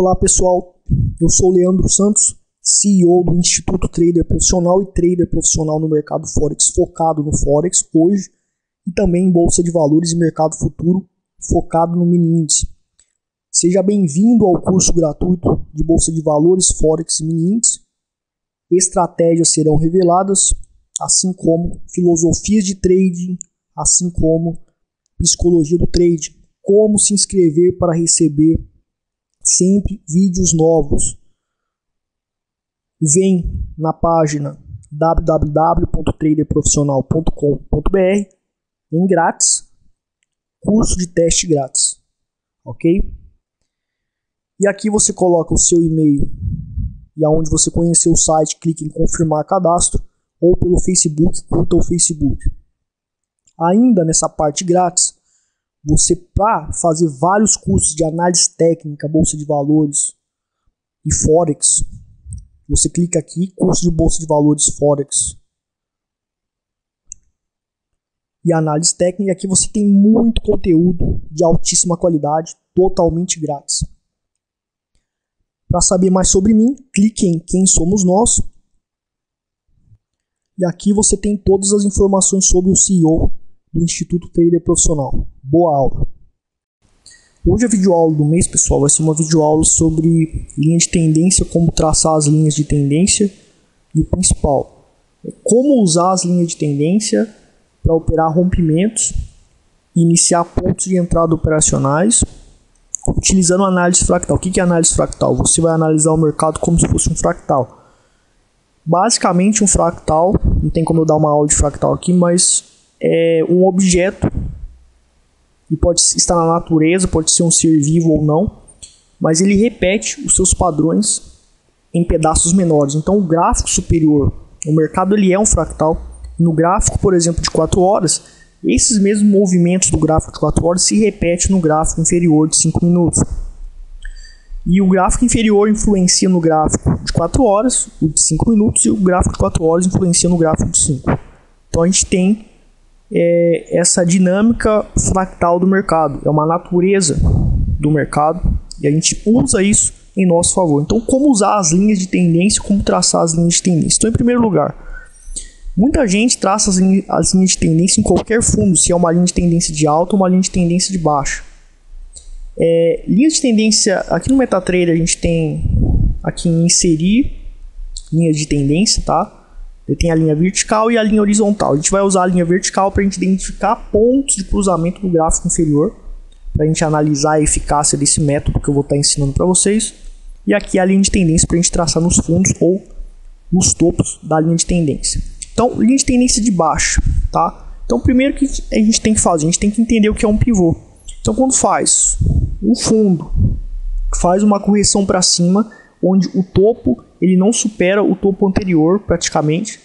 Olá pessoal, eu sou Leandro Santos, CEO do Instituto Trader Profissional e trader profissional no mercado Forex, focado no Forex hoje e também em Bolsa de Valores e Mercado Futuro, focado no mini índice. Seja bem-vindo ao curso gratuito de Bolsa de Valores, Forex e mini índice. Estratégias serão reveladas, assim como filosofias de trading, assim como psicologia do trade, como se inscrever para receber sempre vídeos novos. Vem na página www.traderprofissional.com.br em grátis, curso de teste grátis, ok? E aqui você coloca o seu e-mail e aonde você conheceu o site, clique em confirmar cadastro ou pelo Facebook, curta o Facebook. Ainda nessa parte grátis, você para fazer vários cursos de análise técnica, bolsa de valores e forex, você clica aqui, curso de bolsa de valores forex e análise técnica. Aqui você tem muito conteúdo de altíssima qualidade, totalmente grátis. Para saber mais sobre mim, clique em Quem Somos Nós. E aqui você tem todas as informações sobre o CEO do Instituto Trader Profissional. Boa aula! Hoje a videoaula do mês, pessoal, vai ser uma videoaula sobre linha de tendência, como traçar as linhas de tendência e o principal, é como usar as linhas de tendência para operar rompimentos e iniciar pontos de entrada operacionais utilizando análise fractal. O que é análise fractal? Você vai analisar o mercado como se fosse um fractal. Basicamente, um fractal, não tem como eu dar uma aula de fractal aqui, mas é um objeto e pode estar na natureza, pode ser um ser vivo ou não, mas ele repete os seus padrões em pedaços menores. Então, o gráfico superior, o mercado ele é um fractal. No gráfico, por exemplo, de 4 horas, esses mesmos movimentos do gráfico de 4 horas se repetem no gráfico inferior de 5 minutos. E o gráfico inferior influencia no gráfico de 4 horas, o de 5 minutos, e o gráfico de 4 horas influencia no gráfico de 5. Então a gente tem é, essa dinâmica fractal do mercado, é uma natureza do mercado e a gente usa isso em nosso favor. Então, como usar as linhas de tendência, como traçar as linhas de tendência? Então, em primeiro lugar, muita gente traça as, linhas, as linhas de tendência em qualquer fundo, se é uma linha de tendência de alta ou uma linha de tendência de baixa. É, de tendência, aqui no MetaTrader a gente tem aqui em inserir linhas de tendência, tá? Ele tem a linha vertical e a linha horizontal. A gente vai usar a linha vertical para a gente identificar pontos de cruzamento do gráfico inferior, para a gente analisar a eficácia desse método que eu vou estar tá ensinando para vocês. E aqui a linha de tendência para a gente traçar nos fundos ou nos topos da linha de tendência. Então, linha de tendência de baixo, tá? Então, primeiro que a gente tem que fazer, a gente tem que entender o que é um pivô. Então, quando faz um fundo, faz uma correção para cima, onde o topo ele não supera o topo anterior praticamente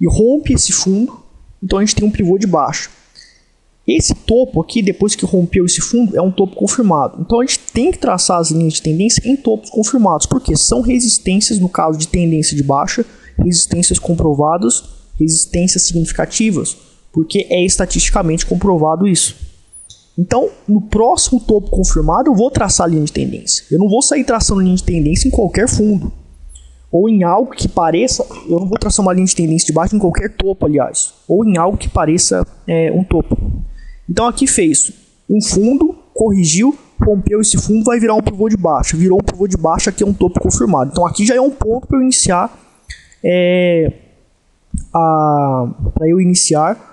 e rompe esse fundo, então a gente tem um pivô de baixo. Esse topo aqui, depois que rompeu esse fundo, é um topo confirmado. Então a gente tem que traçar as linhas de tendência em topos confirmados, porque são resistências, no caso de tendência de baixa, resistências comprovadas, resistências significativas, porque é estatisticamente comprovado isso. Então, no próximo topo confirmado, eu vou traçar a linha de tendência. Eu não vou sair traçando linha de tendência em qualquer fundo. Ou em algo que pareça. Eu não vou traçar uma linha de tendência de baixo em qualquer topo, aliás. Ou em algo que pareça é, um topo. Então, aqui fez um fundo, corrigiu, rompeu esse fundo, vai virar um pivô de baixo. Virou um pivô de baixo, aqui é um topo confirmado. Então, aqui já é um ponto para eu iniciar. É, para eu iniciar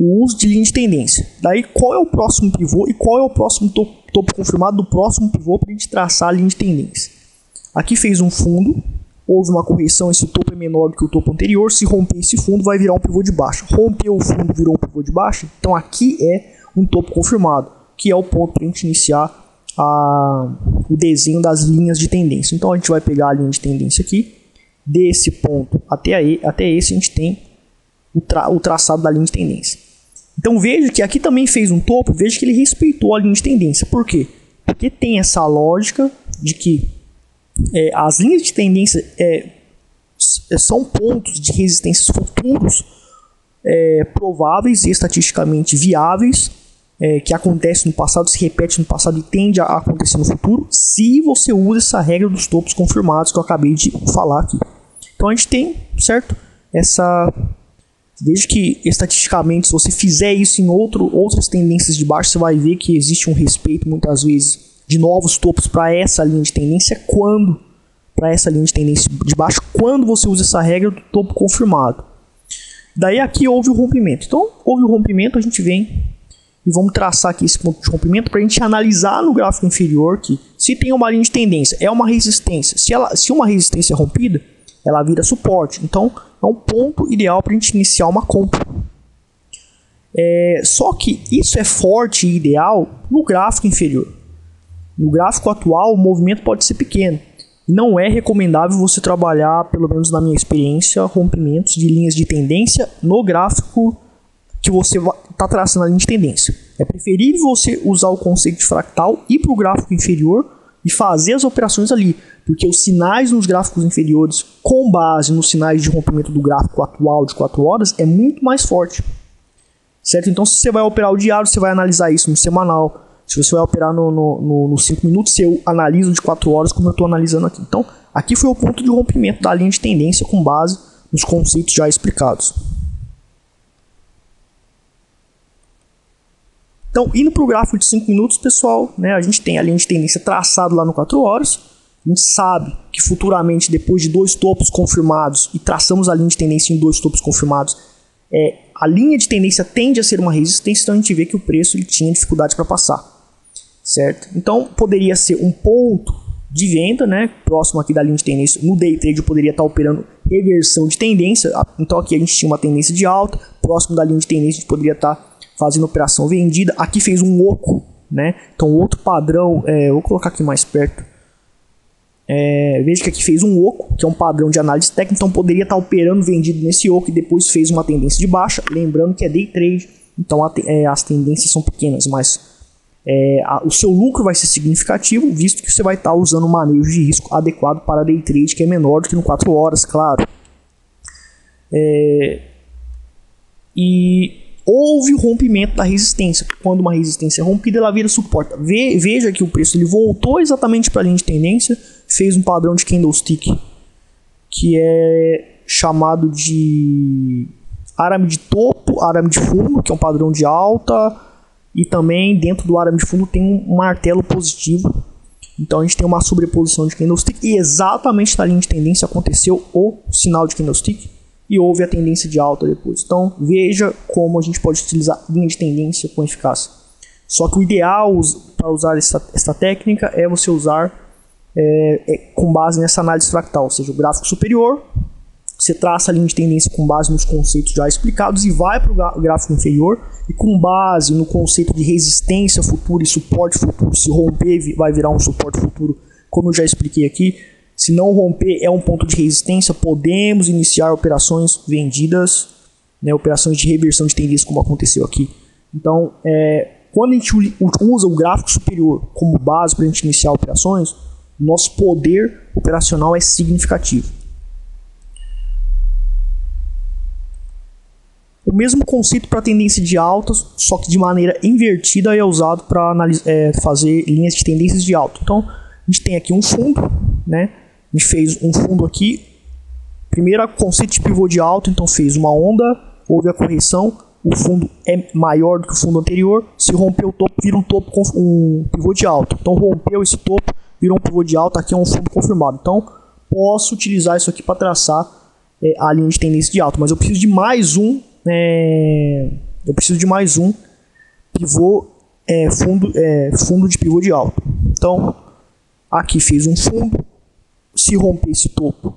o uso de linha de tendência. Daí, qual é o próximo pivô e qual é o próximo topo, topo confirmado do próximo pivô para a gente traçar a linha de tendência. Aqui fez um fundo, houve uma correção, esse topo é menor do que o topo anterior. Se romper esse fundo, vai virar um pivô de baixo. Rompeu o fundo, virou um pivô de baixo. Então, aqui é um topo confirmado, que é o ponto para a gente iniciar a, o desenho das linhas de tendência. Então, a gente vai pegar a linha de tendência aqui. Desse ponto até, aí, até esse, a gente tem o, tra o traçado da linha de tendência. Então veja que aqui também fez um topo, veja que ele respeitou a linha de tendência. Por quê? Porque tem essa lógica de que é, as linhas de tendência é, são pontos de resistências futuros é, prováveis e estatisticamente viáveis é, que acontece no passado, se repete no passado e tende a acontecer no futuro, se você usa essa regra dos topos confirmados que eu acabei de falar aqui. Então a gente tem, certo? Essa. Veja que estatisticamente, se você fizer isso em outro, outras tendências de baixo, você vai ver que existe um respeito muitas vezes de novos topos para essa linha de tendência quando para essa linha de tendência de baixo quando você usa essa regra do topo confirmado. Daí aqui houve o rompimento. Então, houve o rompimento, a gente vem e vamos traçar aqui esse ponto de rompimento para a gente analisar no gráfico inferior que se tem uma linha de tendência, é uma resistência. Se, ela, se uma resistência é rompida, ela vira suporte. Então, é um ponto ideal para a gente iniciar uma compra. É, só que isso é forte e ideal no gráfico inferior. No gráfico atual, o movimento pode ser pequeno. Não é recomendável você trabalhar, pelo menos na minha experiência, rompimentos de linhas de tendência no gráfico que você está traçando a linha de tendência. É preferível você usar o conceito de fractal, ir para o gráfico inferior e fazer as operações ali, porque os sinais nos gráficos inferiores, com base nos sinais de rompimento do gráfico atual de 4 horas, é muito mais forte. Certo? Então, se você vai operar o diário, você vai analisar isso no semanal. Se você vai operar no 5 no, no, no minutos, você analisa de 4 horas, como eu estou analisando aqui. Então, aqui foi o ponto de rompimento da linha de tendência com base nos conceitos já explicados. Então, indo para o gráfico de 5 minutos, pessoal, né, a gente tem a linha de tendência traçada lá no 4 horas. A gente sabe que futuramente, depois de dois topos confirmados, e traçamos a linha de tendência em dois topos confirmados, é, a linha de tendência tende a ser uma resistência, então a gente vê que o preço ele tinha dificuldade para passar. Certo? Então, poderia ser um ponto de venda, né, próximo aqui da linha de tendência. No day trade eu poderia estar operando reversão de tendência. Então aqui a gente tinha uma tendência de alta, próximo da linha de tendência a gente poderia estar fazendo operação vendida. Aqui fez um oco, né? Então outro padrão, é, vou colocar aqui mais perto. É, veja que aqui fez um oco, que é um padrão de análise técnica, então poderia estar operando vendido nesse oco e depois fez uma tendência de baixa. Lembrando que é day trade, então a, é, as tendências são pequenas, mas é, a, o seu lucro vai ser significativo, visto que você vai estar usando um manejo de risco adequado para day trade, que é menor do que no 4 horas, claro. É, e houve o rompimento da resistência. Quando uma resistência é rompida, ela vira suporte. Ve, veja que o preço ele voltou exatamente para a linha de tendência, fez um padrão de candlestick que é chamado de arame de topo, arame de fundo, que é um padrão de alta, e também dentro do arame de fundo tem um martelo positivo. Então a gente tem uma sobreposição de candlestick e exatamente na linha de tendência aconteceu o sinal de candlestick e houve a tendência de alta depois. Então veja como a gente pode utilizar linha de tendência com eficácia. Só que o ideal para usar essa, essa técnica é você usar é, é, com base nessa análise fractal, ou seja, o gráfico superior, você traça a linha de tendência com base nos conceitos já explicados e vai para o gráfico inferior e com base no conceito de resistência futura e suporte futuro, se romper vai virar um suporte futuro, como eu já expliquei aqui, se não romper é um ponto de resistência, podemos iniciar operações vendidas, né, operações de reversão de tendência, como aconteceu aqui. Então, é, quando a gente usa o gráfico superior como base para a gente iniciar operações, nosso poder operacional é significativo. O mesmo conceito para tendência de alta, só que de maneira invertida, é usado para é, fazer linhas de tendências de alta. Então, a gente tem aqui um fundo, né? A gente fez um fundo aqui. Primeiro, conceito de pivô de alto, então fez uma onda, houve a correção, o fundo é maior do que o fundo anterior. Se romper o topo, vira um topo com um pivô de alto. Então rompeu esse topo, virou um pivô de alto, aqui é um fundo confirmado. Então posso utilizar isso aqui para traçar é, a linha de tendência de alto, mas eu preciso de mais um, é, eu preciso de mais um pivô é, fundo, é, fundo de pivô de alto. Então aqui fiz um fundo, se romper esse topo,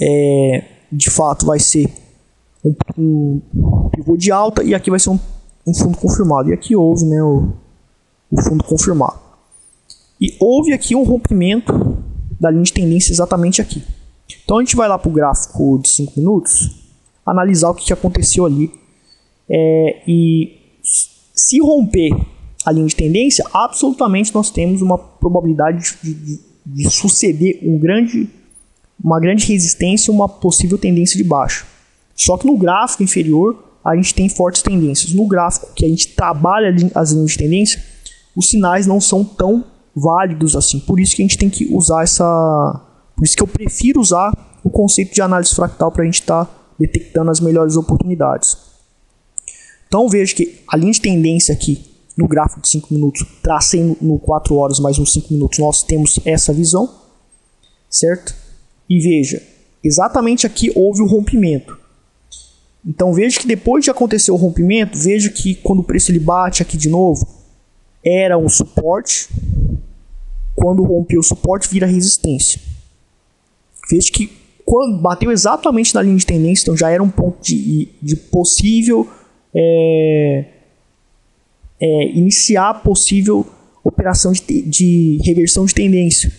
é, de fato vai ser um, um, pivô de alta e aqui vai ser um, um fundo confirmado. E aqui houve né, o, o fundo confirmado. E houve aqui um rompimento da linha de tendência exatamente aqui. Então a gente vai lá para o gráfico de 5 minutos, analisar o que, aconteceu ali. É, e se romper a linha de tendência, absolutamente nós temos uma probabilidade de, de, de suceder um grande, uma grande resistência uma possível tendência de baixa. Só que no gráfico inferior, a gente tem fortes tendências. No gráfico que a gente trabalha as linhas de tendência, os sinais não são tão válidos assim. Por isso que a gente tem que usar essa. Por isso que eu prefiro usar o conceito de análise fractal para a gente estar tá detectando as melhores oportunidades. Então veja que a linha de tendência aqui no gráfico de 5 minutos, tracei no 4 horas mais uns 5 minutos, nós temos essa visão, certo? E veja, exatamente aqui houve o rompimento. Então veja que depois de acontecer o rompimento, veja que quando o preço ele bate aqui de novo, era um suporte, quando rompeu o suporte vira resistência. Veja que quando bateu exatamente na linha de tendência, então já era um ponto de, de possível é, é, iniciar possível operação de, de, reversão de tendência.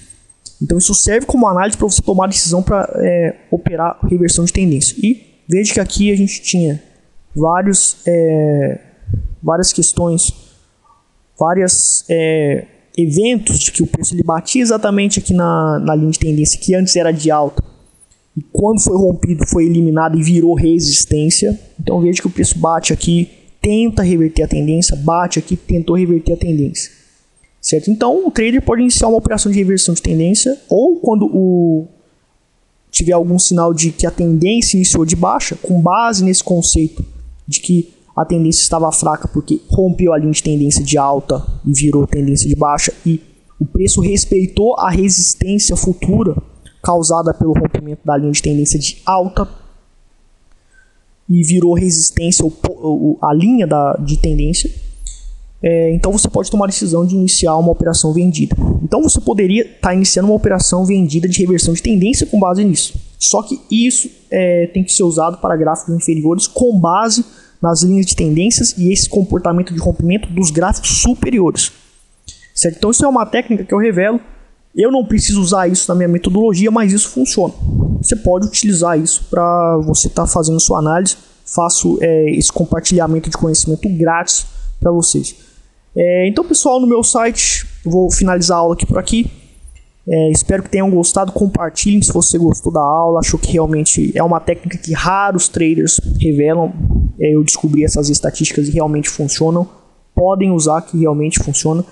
Então isso serve como análise para você tomar decisão para é, operar reversão de tendência. E veja que aqui a gente tinha vários, é, várias questões, várias é, eventos que o preço ele batia exatamente aqui na, na linha de tendência que antes era de alta e quando foi rompido foi eliminado e virou resistência. Então veja que o preço bate aqui, tenta reverter a tendência, bate aqui, tentou reverter a tendência. Certo? Então o trader pode iniciar uma operação de reversão de tendência ou quando o tiver algum sinal de que a tendência iniciou de baixa, com base nesse conceito de que a tendência estava fraca porque rompeu a linha de tendência de alta e virou tendência de baixa e o preço respeitou a resistência futura causada pelo rompimento da linha de tendência de alta e virou resistência a linha da, de tendência. É, então você pode tomar a decisão de iniciar uma operação vendida. Então você poderia estar tá iniciando uma operação vendida de reversão de tendência com base nisso. Só que isso é, tem que ser usado para gráficos inferiores com base nas linhas de tendências e esse comportamento de rompimento dos gráficos superiores. Certo? Então isso é uma técnica que eu revelo eu não preciso usar isso na minha metodologia, mas isso funciona. Você pode utilizar isso para você estar tá fazendo sua análise. Faço é, esse compartilhamento de conhecimento grátis para vocês. É, então, pessoal, no meu site, vou finalizar a aula aqui por aqui. É, espero que tenham gostado. Compartilhem se você gostou da aula. Achou que realmente é uma técnica que raros traders revelam. É, eu descobri essas estatísticas e realmente funcionam. Podem usar que realmente funciona.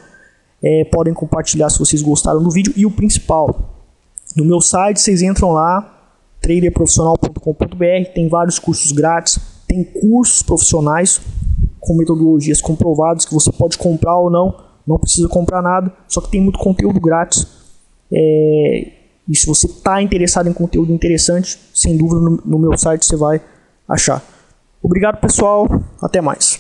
É, podem compartilhar se vocês gostaram do vídeo. E o principal, no meu site vocês entram lá, traderprofissional.com.br, tem vários cursos grátis, tem cursos profissionais com metodologias comprovadas que você pode comprar ou não, não precisa comprar nada, só que tem muito conteúdo grátis. É, e se você está interessado em conteúdo interessante, sem dúvida no, no meu site você vai achar. Obrigado pessoal, até mais.